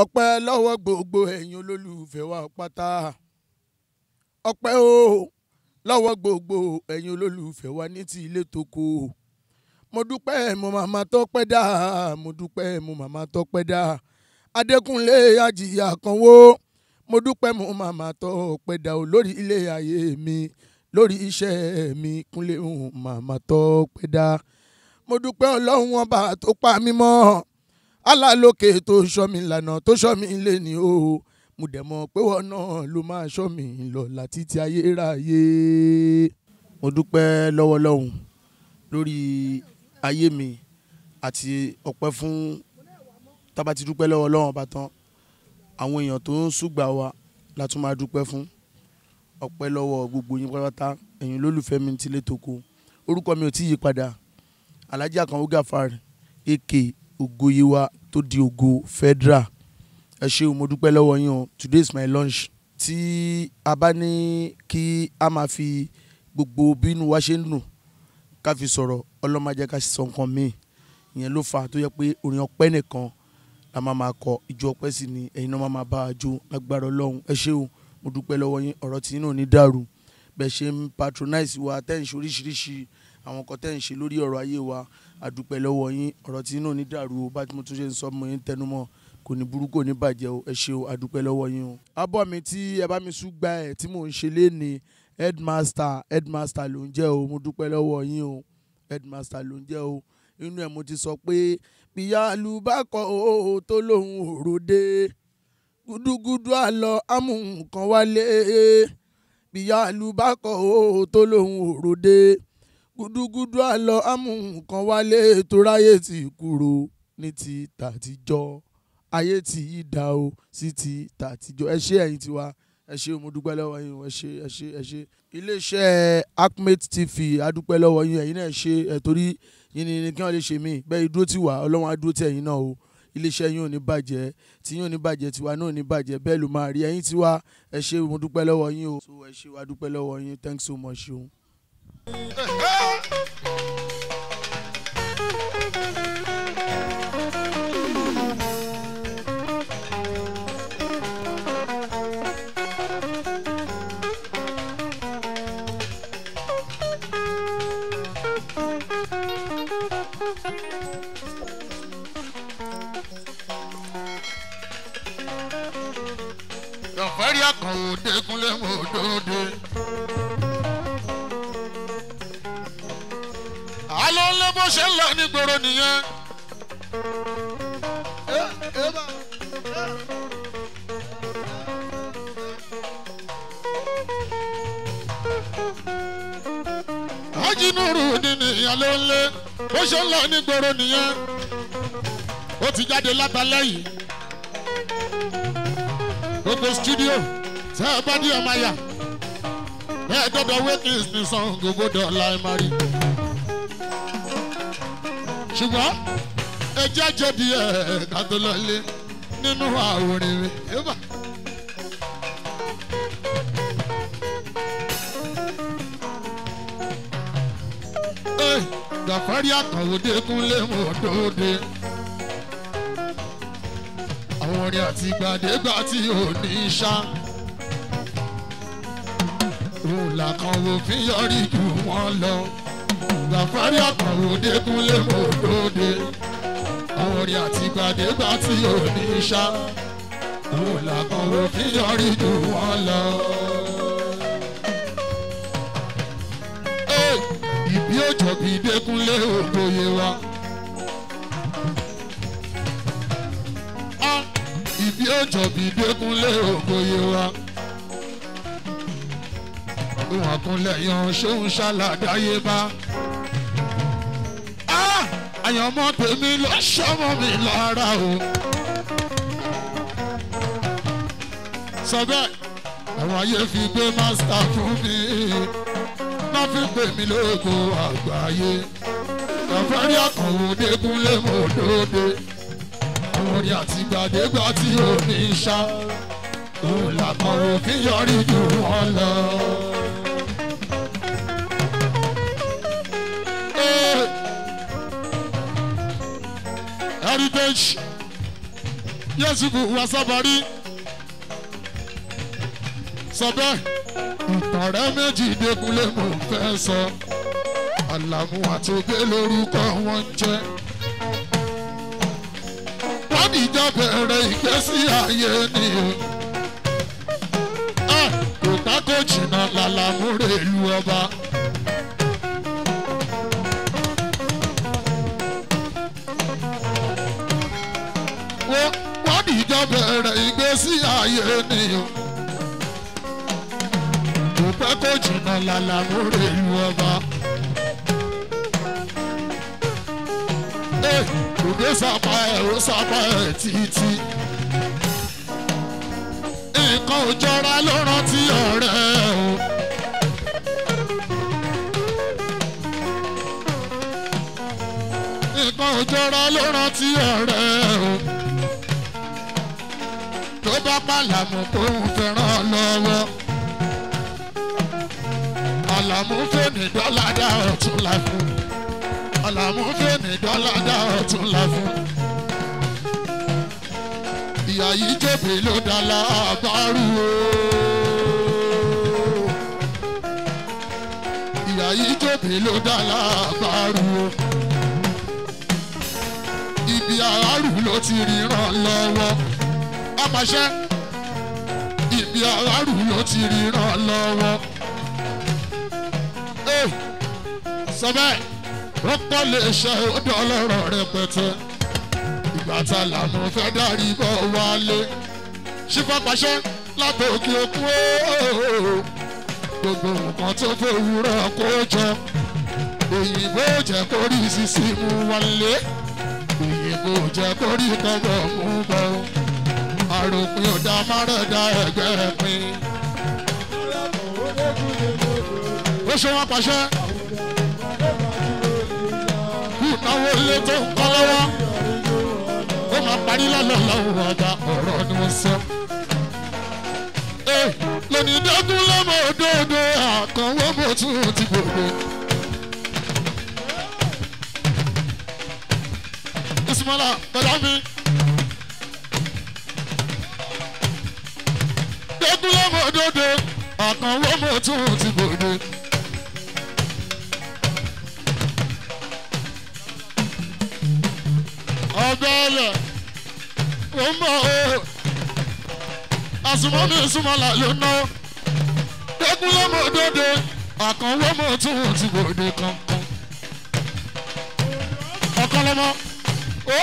ọpẹ́ lọ́wọ́ gbogbo ẹ̀yin olólùfẹ́ wa pátá. Ọpẹ́ o lọ́wọ́ gbogbo ẹ̀yin olólùfẹ́ wa ní ti ilé tó kó mo dúpẹ́ mo màmá tọ́pẹ́ dá mo dúpẹ́ mo màmá tọ́pẹ́ dá. Adékúnlé àjìyà kanwó mo dúpẹ́ mo màmá tọ́pẹ́ dá o lórí ilé ayé mi lórí iṣẹ́ mi. Kúnlé màmá tọ́pẹ́ dá. Mo dúpẹ́ ọlọ́run ọba tó pa mí mọ́ alálòkè tó sọ mí lànà tó sọ mí lé ní o. Mo dẹ̀ mọ̀ pé wọn náà ló máa sọ mí lọ láti ti ayérayé. mo dúpẹ́ lọ́wọ́ lórí ayé mi àti ọpẹ́ fún tábà ti dúpẹ́ lọ́wọ́ bá tán àwọn èèyàn tó ń ṣùgbà wa la tún máa dúpẹ́ fún. Ọpẹ́ lọ́wọ́ gbogbo yín pátápátá ẹ̀yin olólùfẹ́ mi ti lé toko. Orúkọ mi ò tí yí padà. Alhaji Akanwo Gafar aka Ògoyewa tó di ògo federal. Ẹ ṣé mo dúpẹ́ lọ́wọ́ yín o. Today is my lunch. Tí a bá ní kí a máa fi gbogbo bínú wa ṣe ń dùn ká fi sọ̀rọ̀ ọlọ́mọdé ká sọ nǹkan míì ìyẹn ló fà tó yẹ pé orin ọpẹ́ nìkan la máa máa kọ ìjọ ọpẹ́ sì ni ẹ̀yin náà máa máa bá a jó lágbára ọlọ́run. Ẹ ṣé o mo dúpẹ́ lọ́wọ́ yín ọ̀rọ̀ tí yín náà ní dàrú. Bẹ́ẹ̀ ṣe ń patronize wa tẹ́ ń ṣe oríṣiríṣi àwọn kan tẹ́ ń ṣe lórí ọ̀rọ̀ ayé wa àdúpẹ́ lọ́wọ́ yín. Ọ̀rọ̀ tí náà ní dàrú bá tí mo tún ṣe ń sọ mo yín tẹnumọ́ kò ní burú kò ní bàjẹ́ o. Ẹ ṣé o àdúpẹ́ lọ́wọ́ yín o. abọ́ mi tí ẹ bá mi sún gba ẹ̀ tí mò ń ṣe léni headmaster headmaster ló ń jẹ́ o. Mo dúpẹ́ lọ́wọ́ yín o. Headmaster ló ń jẹ́ o. Inú ẹ̀ mo ti sọ pé bíyà lùbákọ̀ o tó lòun òròde gúdúgúdú àlọ́ amú nǹkan wálé. Bíyà lùbákọ̀ o tó lòun òròde gúdúgúdú àlọ́ amú nǹkan wálé tó ráyè ti kúrò ní ti tàtijọ́ ayé tí yí da o sí ti tàtijọ́ ẹ ṣé ẹ̀yin tiwa ẹ ṣé mo lọ́wọ́ yín ẹ ṣé ẹ ṣé ẹ ṣé. Iléeṣẹ́ Acmate TV adúpẹ́ lọ́wọ́ yín ẹ̀yin náà ṣe ẹ̀ torí yín ni kí wọ́n lè ṣe mí. Bẹ́ẹ̀ dúró tì wá ọlọ́run á dúró tì ẹ̀yin náà o. Iléeṣẹ́ yín ò ní bàjẹ́ tí yín ò ní bàjẹ́ tiwa náà ò ní bàjẹ́ bẹ́ẹ̀ ló máa rí. Ẹ̀yin tiwa ẹ ṣé mo lọ́wọ́ yín o. Ẹ ṣé wa dúpẹ́ lọ́wọ́ yín. Thanks so much o. Hey! Ajínúrù nínú ìyàló ńlẹ́ bó ṣe ń lọ nígboro nìyẹn. Ó ti jáde látàlẹ́ yìí gbogbo studio tẹ ẹ bá dí ẹ máa yà ẹ dọdọ wékìs ní san gbogbo dọ̀la ẹ máa rí. ṣùgbọ́n ẹ jájọ di ẹ ká tó lọ lé nínú àwòrán mi. Gàfárí Àkànwò Dékúnlé Mòdòdó àwọn orin àti gbàdégbà tí ò ní ṣá. òun làkàn wò fi yọrí jù wọ́n lọ. Gàfárí Àkànwò Dékúnlé Mòdòdó. àwọn orin àti gbàdégbà tí ò ní ṣá. òun làkàn wò fi yọrí jù wọ́n lọ. Òjò bí Dékúnlé Ògòyèwà. ibi òjò bí Dékúnlé Ògòyèwà. Ìwọ̀n kúnlẹ̀ yan ṣóun ṣàlàdáyé bá. Àyànmọ́ tèmi ló ṣọ́mọ mi lára o. Sọ bẹ́ẹ̀, àwọn ayé fi gbé mástà fún mi. Má fi pè mí lóko àgbáyé. Gàfárí Àkànwò Dékúnlé Mòdòdó orin àti gbàdégbà tí ò ní ṣá. Òun làkàn òfin yọrí jù wọn lọ. heritage. Yẹ́sùbù wá sábàrí sọ bẹ́ẹ̀ ìtọ̀rẹ́ méjì dẹ́kunlé mò ń fẹ́ sọ. Àlàmú àti gbé lórúkọ wọn jẹ́. Wọ́n dìjọ́ bẹ̀rẹ̀ ìgbésí ayé ni. O kò tákò jìnnà làlàmú rè lu ọba. wọ́n dìjọ́ bẹ̀rẹ̀ ìgbésí ayé ni. o kó jìnnà làlàmú rè lu ọba. Ẹ, òde sápá ẹ̀ ó sápá ẹ̀ títí. nǹkan ò jọra ló rántí ọ̀rẹ́ o. nǹkan ò jọra ló rántí ọ̀rẹ́ o. tó bá pàlàmù kó ń fẹ́ràn lọ́wọ́. Àlàmú fèmí dọ́là dá ọ̀tún la fún. àlàmú fèmí dọ́là dá ọ̀tún la fún. ìyá yìí jèbè ló dá lábàárù o. ìyá yìí jèbè ló dá lábàárù o. ibi àárù ló ti ríran lọ́wọ́. apàṣẹ ibi àárù ló ti ríran lọ́wọ́. Sọ bẹ́ẹ̀ wọ́n pọ̀ lè ṣe ọdọ ọlọ́rọ̀ rẹpẹtẹ ìgbà tá a lànà fẹ́ dárí bọ́ wálé. Ṣífà pàṣẹ látòkè òkun ooo gbogbo nǹkan tó fòwúrọ̀ kó jọ òyìnbó jẹ́ kó rí sisi mú wálé. Òyìnbó jẹ́ kó rí kọ́bọ̀ mú bọ́. Àròpin ọ̀dà márẹ̀dá ẹgbẹ́ pin. Ó ṣe wọn pàṣẹ ìnáwó ilé tó ó máa parí lọ́lọ́ lọ́wọ́ ọ̀gá ọ̀rọ̀ ni wọ́n sọ. Lónìí dẹ́kun lọ́mọ òdòdó àkànwó bó tún ti gbogbo. Ismaila bàdá mi. Dẹ́kun lọ́mọ òdòdó àkànwó bó tún ti gbogbo. Ó ń bọ̀ o àsùnmọ́mí ìsúnmọ́lá ló ná. Dẹ́kun lọ́mọ òdòdó àkànwó mọ̀ tún ti gbòde kankan. Ọ̀kan lọ́mọ. Ó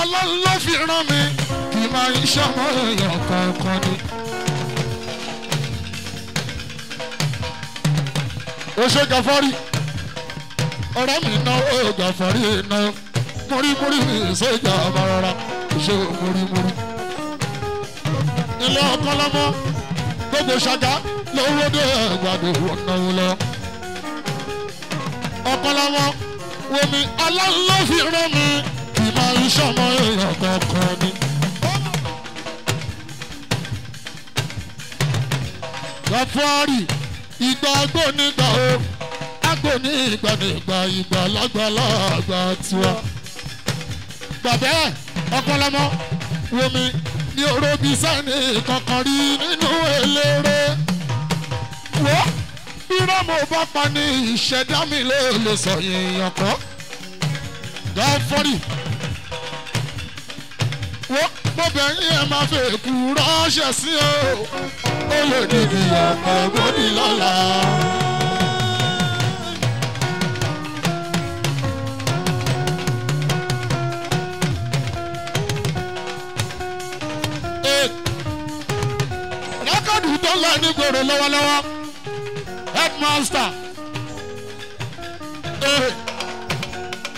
ọlọ́run ló fi rán mi kì í máa ń ṣọmọ èèyàn kankan ni. ó ṣe gàfọ́rí ọ̀rẹ́ mi náwó gàfọ́rí náà. Múrímúrí ìṣèjà àmàràrà ìṣe múrímúrí. ilé ọkọ lọmọ gbogbo ṣàgá lówó dé ẹgbàdo wọn náwó lọ. ọkọ lọmọ wọmi aláǹlọ́ fi rán mi kì máa ń ṣọmọ èèyàn kankan ni. gàfúárì ìgbà agbónígbà o agbóní ìgbà nígbà ìgbà lágbàlagbà tiwa bàbá ọpọlọmọ wọmi ní orobí sani kankan rí nínú eléré. Wọ́ bí rọ́mọ bá pa ní ìṣẹ̀dá mi ló lè sọ èèyàn kọ́ gáfọ́rì wọ́ bọ́bẹ̀yìn ẹ̀ máa fẹ́ kú ránṣẹ́ sí o. Ó lè dìbì ọ̀pọ̀ bódì lọ́la. Nígboro lọ́wọ́lọ́wọ́. Headmaster.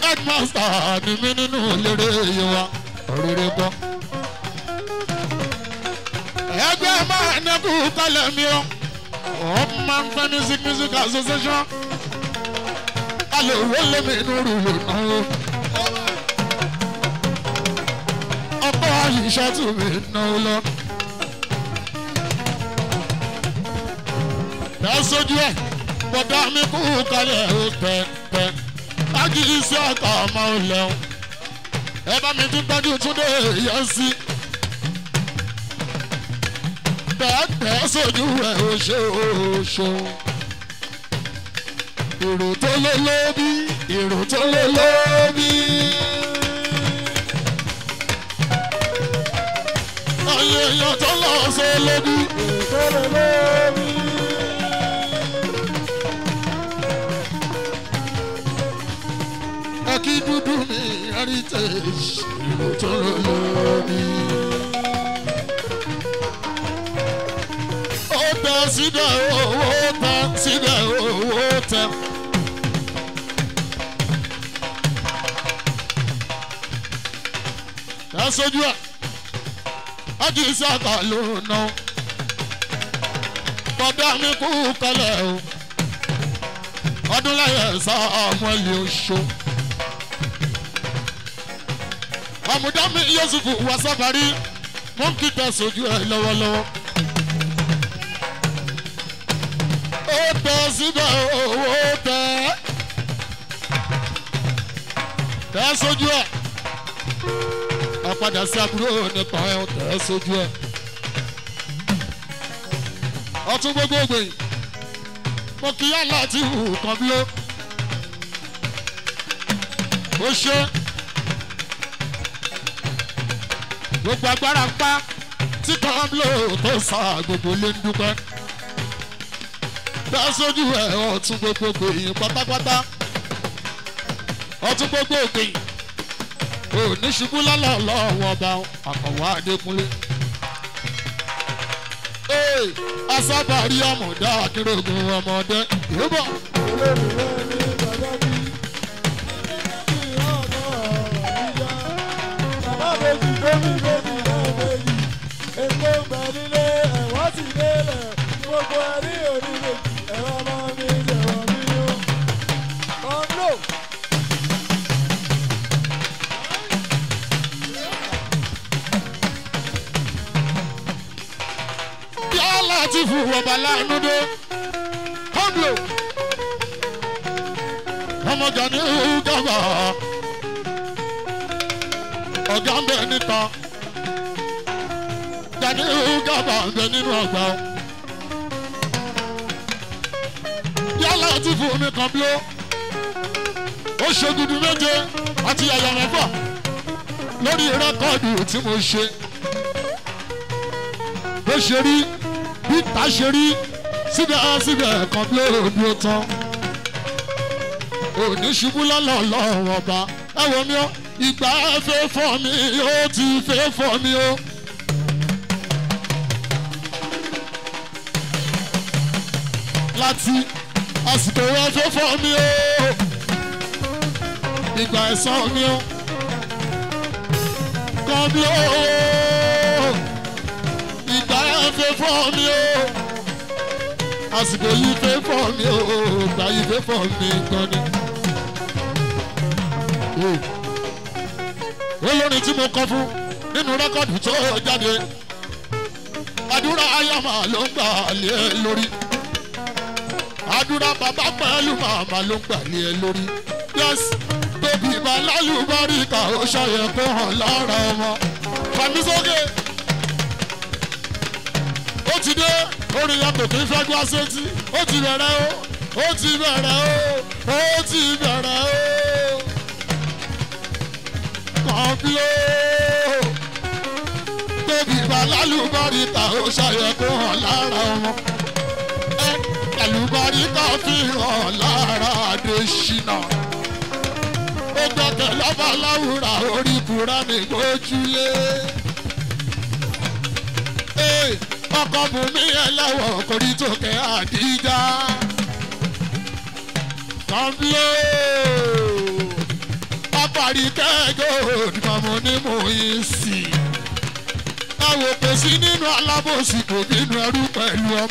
Headmaster ni mí nínú eléré yìí wa. Òrèrè gbọ́. ẹgbẹ́ máa nẹ́kù kálẹ̀ mi o. Upman Fan Music Music Association. Alẹ́ owó lẹ́mí inú rúwò náà ọkọ̀ àyíṣẹ́ tù mí náà lọ. Ẹ sojú ẹ bọ̀dá mi kú kalẹ̀ ó pẹ́pẹ́ ájú iṣẹ́ ọkọ̀ ọmọ olẹ́hùn ẹ bá mi tún tọ́jú túndé yẹn sí tẹ́tẹ́ sójú ẹ̀ ó ṣe ṣe. èrò tó lé lóbi èrò tó lé lóbi. èèyàn tó lọ sí lóbi. ẹ heritage èrò tó lé lóbi. ó tẹ síbẹ̀ owó tẹ síbẹ̀ owó tẹ. ẹ sojú ẹ ájú ìsàkà ló ná bọ́dá mi kú kọlẹ̀ o ọdún lẹ́yìn ẹ̀sà àmọ́lẹ̀ oṣù. Àmúdámi yusufu wasabari mú kí tẹ sojú ẹ lọ́wọ́lọ́wọ́. ó tẹ síbẹ̀ owó tẹ. Tẹ sójú ẹ̀. Ẹ padà sí àbúrò nípa ẹ tẹ sójú ẹ̀. Ọtún gbogbo ògbèyìn mo kí yá láti hù kan bí ó ṣe gbogbo agbára ń pa tí kan ó tó sá gbogbo lé ń dúpẹ́ dá sójú ẹ ọtún gbogbo gbèyìn pátápátá ọtún gbogbo gbèyìn òní ṣubú lálẹ́ ọlọ́run ọba àkànwá adékúnlé. asábàárí ọmọdé akérògùn ọmọdé ìrúbọ. Gbogbo ẹni onílé ẹ̀rọ máa ń bí ẹ̀rọ nínú. Kọ́ńdò. yálà ti fún ọba láàánú dé. Kọ́ńdò ọmọ gani gàmà ọ̀gá ń bẹ níta. Gani gàmà ń bẹ nínú ọgbà yálà ti fún mi kan bí ó. Ó ṣègùdù méje àti yàyà mẹ́fà lórí rẹ́kọ̀dù tí mo ṣe. Bó ṣe rí bí ta ṣe rí síbẹ̀síbẹ̀ kan bí òbí ó tán. Òní ṣubú lọ́lọ́ ọlọ́run ọba. Ẹ wo mi ó ìgbà fẹ́ fọ́ mi ó ti fẹ́ fọ́ mi ó. láti àsìkò fẹ́ fọ́ mi ó ìgbà ẹ̀sán mi ó kan bí ó ìgbà fẹ́ fọ́ mi ó àsìkò yìí fẹ́ fọ́ mi ó ìgbà yìí fẹ́ fọ́ mi gan ni. olórin tí mo kọ fún nínú rẹ́kọ̀dù tó jáde. Àdúrà ayáma ló ń gbà lé lórí àdúrà bàbá pẹ̀lú màmá ló ń gbà lé ẹ lórí. Yes tóbi bàlálù báríkà ó ṣàyẹ̀ kó hàn lára ọmọ. Fàmí sókè. Ó ti dé orin yàtọ̀ kì í fẹ́ gbọ́ sétí. Ó ti bẹ̀rẹ̀ o ó ti bẹ̀rẹ̀ o ó ti bẹ̀rẹ̀ o. Kọ̀ọ̀bíó tóbi bàlálùbáríkà ó ṣàyẹ̀ kó hàn lára ọmọ àlùbáríkà fi hàn lára Adésínà. Ó gbọ́kẹ̀ lọ́ba láwùrà orí Kùránì gbójúlé. Ọkọ̀ bùnmí ẹlẹ́wọ̀ kórí tókè àdíjà kọ́ńbíó apàrí kẹ́gọ́ òdìmọ̀mọ́ ní mò ń sì ẹ wò pé sí nínú alábòsí kò bínú ẹrú pẹ̀lú ọ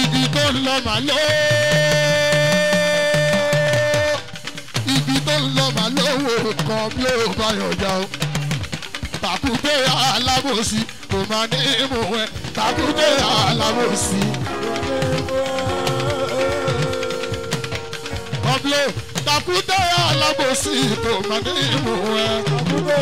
ibi tó ń lọ mà ló ibi tó ń lọ mà lówó kan bí ó bá yọjà o tàkùté alábòsí kò máa ní ń wẹ tàkùté alábòsí. Pablo tàkùté alábòsí kò máa ní mò ń wẹ. Àbúrò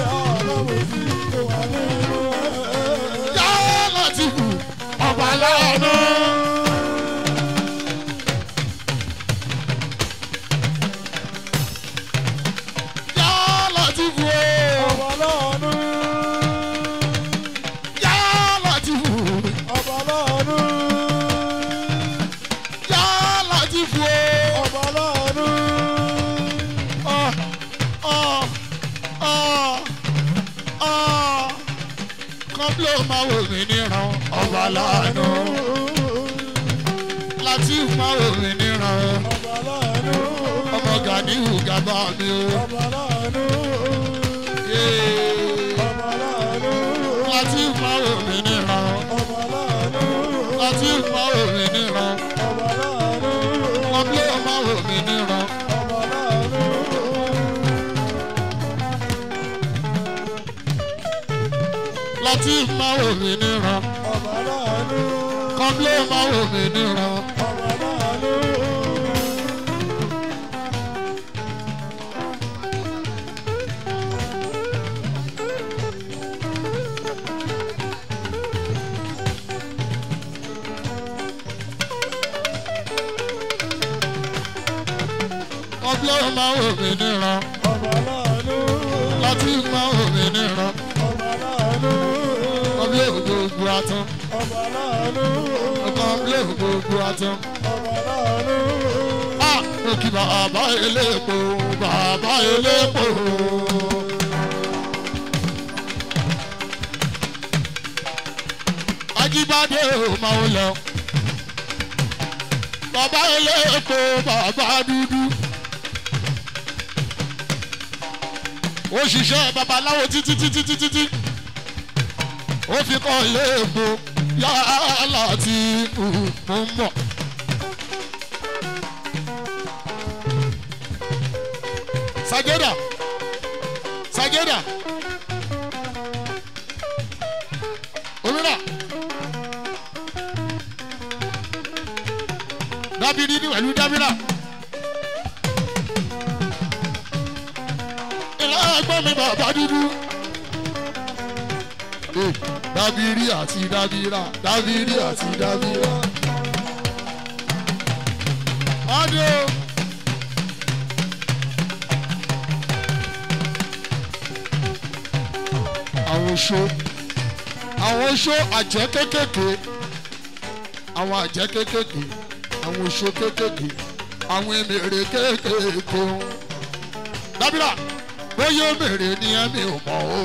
mí níran ọba láàánú ọmọ Ganiu gàbá mi o. láti wò mí níran ọba láàánú ọbẹ̀ máa wò mí níran. ọba láàánú láti níran ọba láàánú kọ́ńblé máa wò mí níran. Kọ́ńblé máa wò mí níran ọba láàánú láti máa wò mí níran. ọba láàánú kọ́ńblé gbogbo atán ọba láàánú kọ́ńblé gbogbo atán. ọba láàánú a kí bàbá elépo bàbá elépo. Ajíbádé ò máa ń lọ. Bàbá elépo bàbá dúdú. Ó ṣiṣẹ́ babaláwo títí títí títí tí. Ó fi kọ́ elépo yálà tí mo ń bọ̀. Sajeda. Sajeda. Omira. Dábìrì ní pẹ̀lú dábìrà. Ẹgbọ́n mi bàbá dúdú. Eh, Dábìrì àti dábìrà. Dábìrì àti dábìrà. Ọdún. àwọn oṣó àwọn oṣó àjẹ́ kékèké àwọn àjẹ́ kékèké àwọn oṣó kékèké àwọn èmèrè kékèké o. bóyá èmèrè ni ẹ̀mí ò mọ̀ o.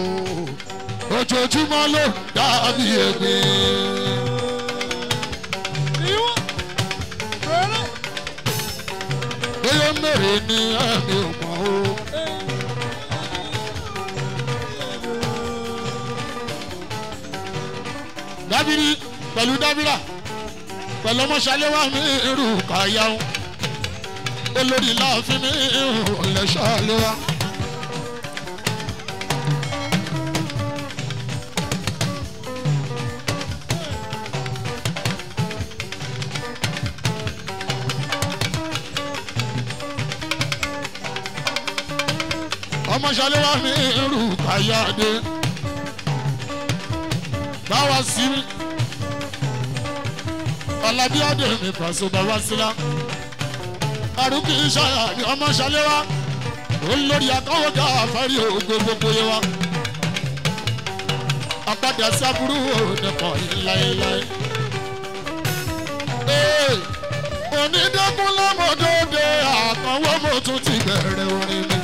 Ojoojúmọ́ ló dàbí bẹ̀rẹ̀ bóyá èmèrè ni ẹ̀mí ò mọ̀ o. dábìrì pẹ̀lú dábìrà pẹ̀lú ọmọṣaléwá mi irú kàyáwó olórí láàfin mi irú lẹ́ṣàléwá. ọmọṣaléwá mi irú kàyáde báwa sí ọlábíàdé mi pàṣẹ bàbá sílá àrùkì ìṣàyà ni ọmọ ṣàlẹ́wà olórí akáwọ́gà àfárí ògbó gbogbo yẹ wa apádà sábúrú òdẹ̀kọ̀ láéláé. onídẹ́kun lọ́mọdé àkànwọ́ mo tún ti bẹ̀rẹ̀ orin mi.